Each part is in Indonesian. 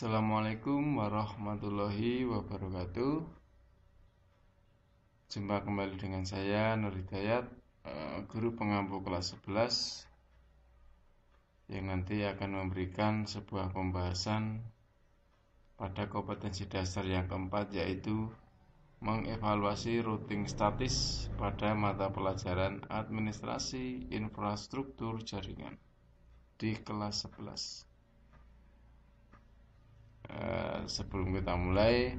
Assalamualaikum warahmatullahi wabarakatuh. Jumpa kembali dengan saya Nur Hidayat eh, Guru pengampu kelas 11 Yang nanti akan memberikan sebuah pembahasan Pada kompetensi dasar yang keempat yaitu Mengevaluasi routing statis pada mata pelajaran administrasi infrastruktur jaringan Di kelas 11 Eh, sebelum kita mulai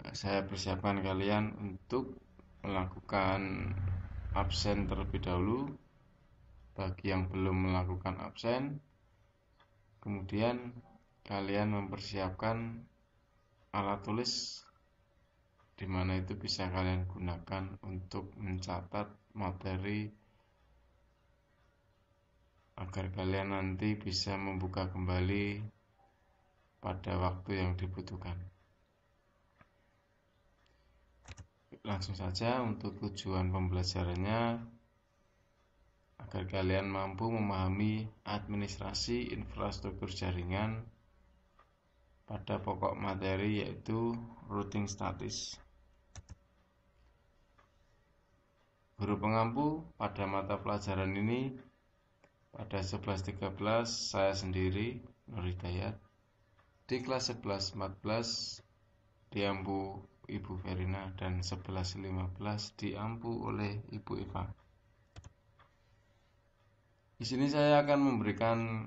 eh, saya persiapkan kalian untuk melakukan absen terlebih dahulu. Bagi yang belum melakukan absen kemudian kalian mempersiapkan alat tulis di mana itu bisa kalian gunakan untuk mencatat materi agar kalian nanti bisa membuka kembali pada waktu yang dibutuhkan. Langsung saja untuk tujuan pembelajarannya agar kalian mampu memahami administrasi infrastruktur jaringan pada pokok materi yaitu routing statis. Guru pengampu pada mata pelajaran ini pada 11.13 saya sendiri Nur Hidayat di kelas 11 14 diampu Ibu Verina dan 11 15 diampu oleh Ibu Eva. Di sini saya akan memberikan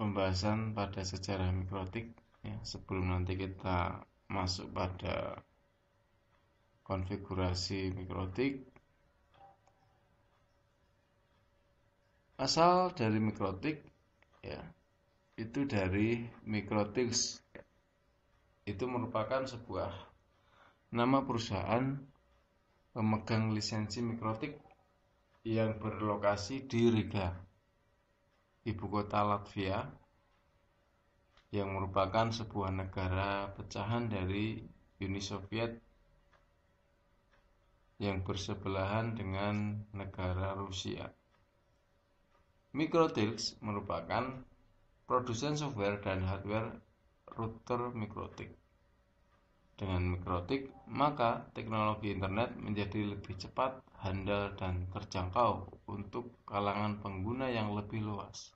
pembahasan pada sejarah mikrotik ya, sebelum nanti kita masuk pada konfigurasi mikrotik. Asal dari mikrotik ya itu dari Microtics itu merupakan sebuah nama perusahaan pemegang lisensi mikrotik yang berlokasi di Riga, ibu kota Latvia, yang merupakan sebuah negara pecahan dari Uni Soviet yang bersebelahan dengan negara Rusia. Microtics merupakan produsen software dan hardware router mikrotik. Dengan mikrotik, maka teknologi internet menjadi lebih cepat, handal, dan terjangkau untuk kalangan pengguna yang lebih luas.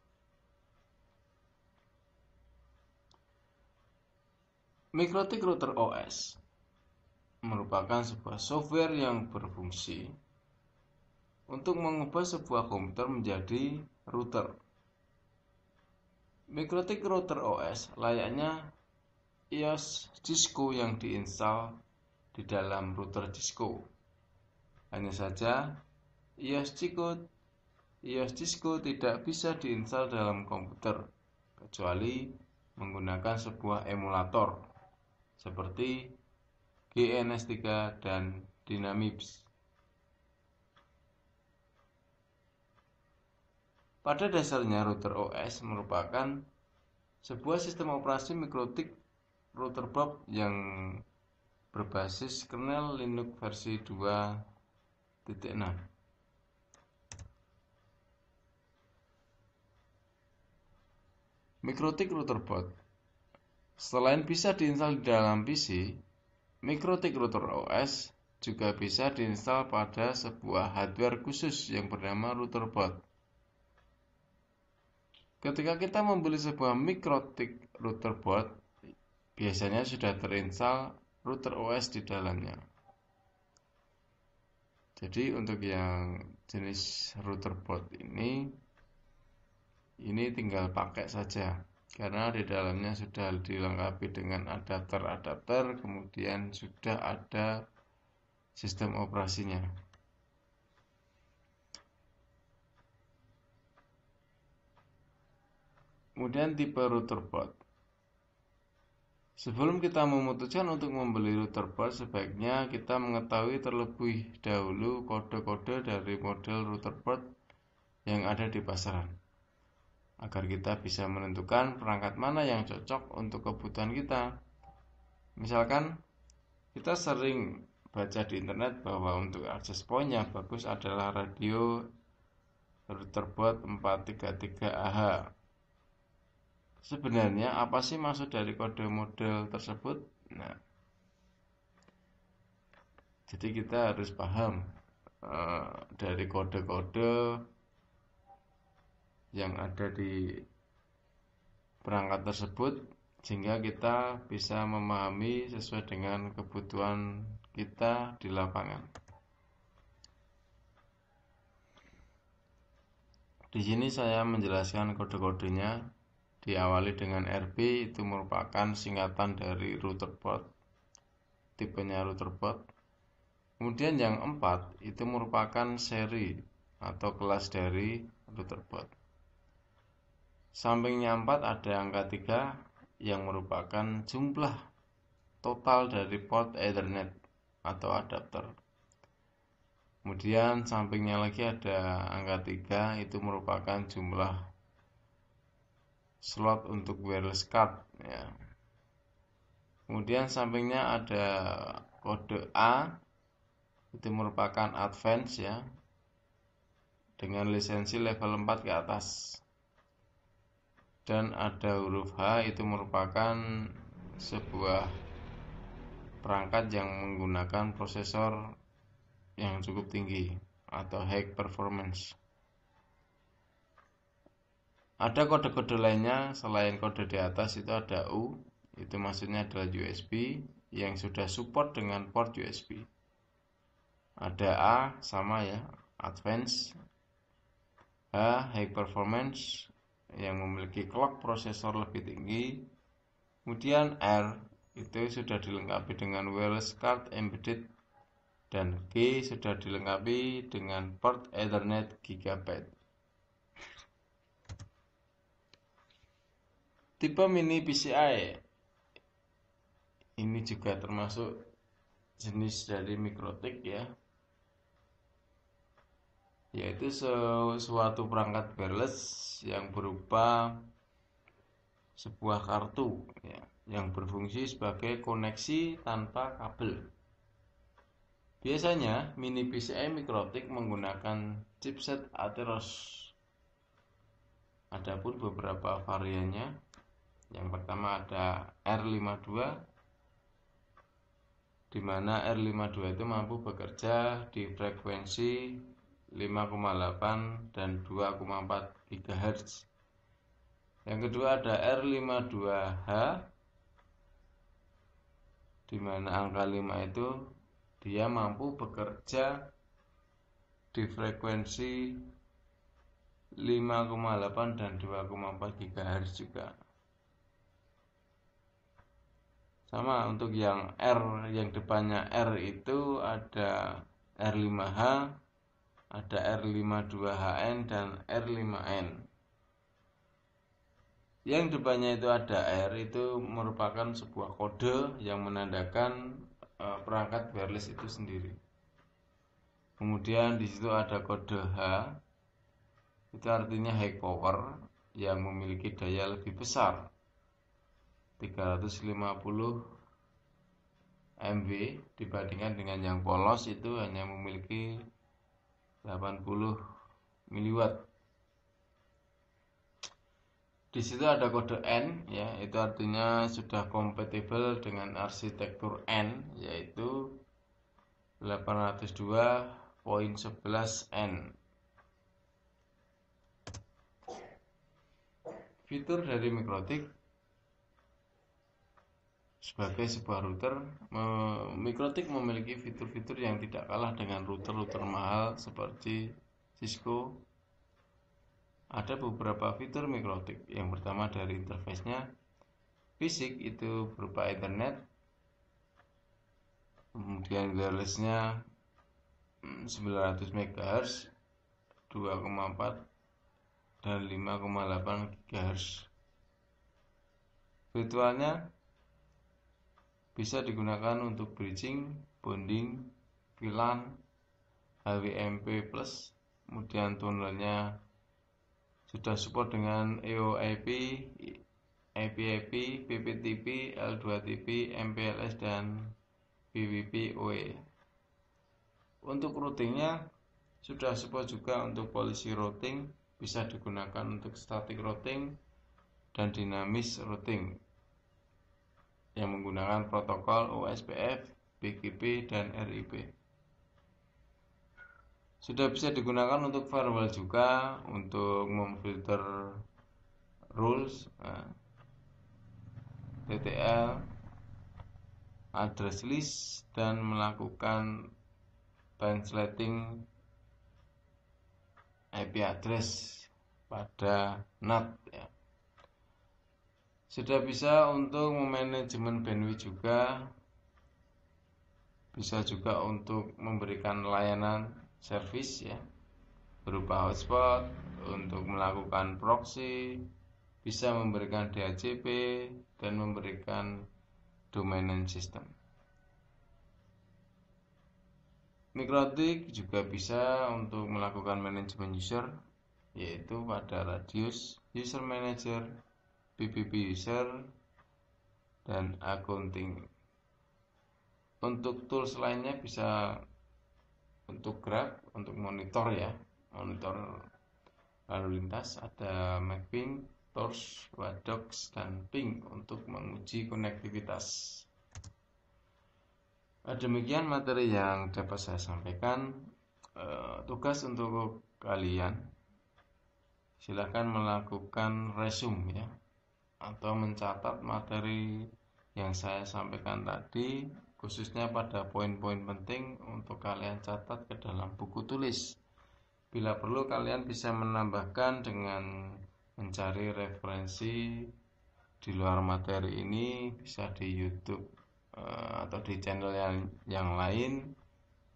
Mikrotik Router OS merupakan sebuah software yang berfungsi untuk mengubah sebuah komputer menjadi router Mikrotik router OS layaknya iOS Cisco yang diinstal di dalam router Cisco. Hanya saja, iOS Cisco, iOS Cisco tidak bisa diinstal dalam komputer kecuali menggunakan sebuah emulator seperti GNS3 dan Dynamics. Pada dasarnya router OS merupakan sebuah sistem operasi mikrotik router Bob yang berbasis kernel Linux versi 2.6. Mikrotik router boot Selain bisa diinstal di dalam PC, Mikrotik router OS juga bisa diinstal pada sebuah hardware khusus yang bernama router boot. Ketika kita membeli sebuah mikrotik router board, biasanya sudah terinstall router OS di dalamnya. Jadi untuk yang jenis router board ini ini tinggal pakai saja karena di dalamnya sudah dilengkapi dengan adapter-adapter kemudian sudah ada sistem operasinya. Kemudian tipe router board. Sebelum kita memutuskan untuk membeli router board, sebaiknya kita mengetahui terlebih dahulu kode-kode dari model router board yang ada di pasaran. Agar kita bisa menentukan perangkat mana yang cocok untuk kebutuhan kita. Misalkan, kita sering baca di internet bahwa untuk akses point yang bagus adalah radio router board 433AH sebenarnya apa sih maksud dari kode model tersebut? Nah, jadi kita harus paham uh, dari kode-kode yang ada di perangkat tersebut sehingga kita bisa memahami sesuai dengan kebutuhan kita di lapangan. Di sini saya menjelaskan kode-kodenya diawali dengan RP itu merupakan singkatan dari router port tipenya router port. Kemudian yang empat itu merupakan seri atau kelas dari router port. Sampingnya 4 ada angka 3 yang merupakan jumlah total dari port ethernet atau adapter. Kemudian sampingnya lagi ada angka 3 itu merupakan jumlah slot untuk wireless card ya. Kemudian sampingnya ada kode A itu merupakan advance ya dengan lisensi level 4 ke atas. Dan ada huruf H itu merupakan sebuah perangkat yang menggunakan prosesor yang cukup tinggi atau high performance. Ada kode-kode lainnya selain kode di atas itu ada U, itu maksudnya adalah USB yang sudah support dengan port USB. Ada A sama ya, advance. H high performance yang memiliki clock prosesor lebih tinggi. Kemudian R itu sudah dilengkapi dengan wireless card embedded dan G sudah dilengkapi dengan port Ethernet Gigabit. Tipe mini PCI ini juga termasuk jenis dari mikrotik ya yaitu suatu perangkat wireless yang berupa sebuah kartu ya, yang berfungsi sebagai koneksi tanpa kabel Biasanya mini PCI mikrotik menggunakan chipset Atheros. Adapun beberapa variannya. Yang pertama ada R52 di mana R52 itu mampu bekerja di frekuensi 5,8 dan 2,4 GHz. Yang kedua ada R52H di mana angka 5 itu dia mampu bekerja di frekuensi 5,8 dan 2,4 GHz juga. Sama untuk yang R, yang depannya R itu ada R5H, ada R52HN dan R5N. Yang depannya itu ada R itu merupakan sebuah kode yang menandakan Eh, perangkat wireless itu sendiri. Kemudian di situ ada kode H, itu artinya high power yang memiliki daya lebih besar, 350 MW dibandingkan dengan yang polos itu hanya memiliki 80 mW. Di situ ada kode N ya, itu artinya sudah kompatibel dengan arsitektur N yaitu 802.11N. Fitur dari mikrotik sebagai sebuah router, mikrotik memiliki fitur-fitur yang tidak kalah dengan router-router mahal seperti Cisco, ada beberapa fitur mikrotik. Yang pertama dari interface-nya fisik itu berupa Ethernet. Kemudian wireless-nya 900 MHz, 2,4 dan 5,8 GHz. Virtualnya bisa digunakan untuk bridging, bonding, VLAN, HWMP+, kemudian tunnelnya sudah support dengan EOIP, IPIP, PPTP, L2TP, MPLS dan BWP OE. Untuk routingnya sudah support juga untuk policy routing, bisa digunakan untuk static routing, dan dinamis routing yang menggunakan protokol OSPF, BGP, dan RIP. Sudah bisa digunakan untuk firewall juga untuk memfilter rules, nah, TTL, address list, dan melakukan translating IP address pada NAT ya. Sudah bisa untuk memanajemen bandwidth juga. Bisa juga untuk memberikan layanan service ya. Berupa hotspot untuk melakukan proxy bisa memberikan DHCP dan memberikan domain name system. Mikrotik juga bisa untuk melakukan manajemen user yaitu pada radius user manager, PPP user, dan accounting. Untuk tools lainnya bisa untuk grab, untuk monitor ya, monitor lalu lintas ada mapping, Torch, Wadox, dan Ping untuk menguji konektivitas. Demikian materi yang dapat saya sampaikan. Eh, tugas untuk kalian silahkan melakukan resume ya atau mencatat materi yang saya sampaikan tadi khususnya pada poin-poin penting untuk kalian catat ke dalam buku tulis. Bila perlu kalian bisa menambahkan dengan mencari referensi di luar materi ini bisa di YouTube eh, atau di channel yang yang lain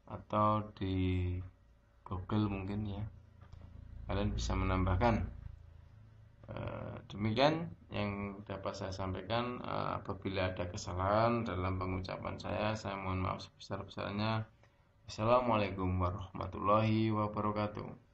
atau di Google mungkin ya. Kalian bisa menambahkan. Eh, demikian yang dapat saya sampaikan eh, apabila ada kesalahan dalam pengucapan saya saya mohon maaf sebesar-besarnya. Assalamualaikum warahmatullahi wabarakatuh.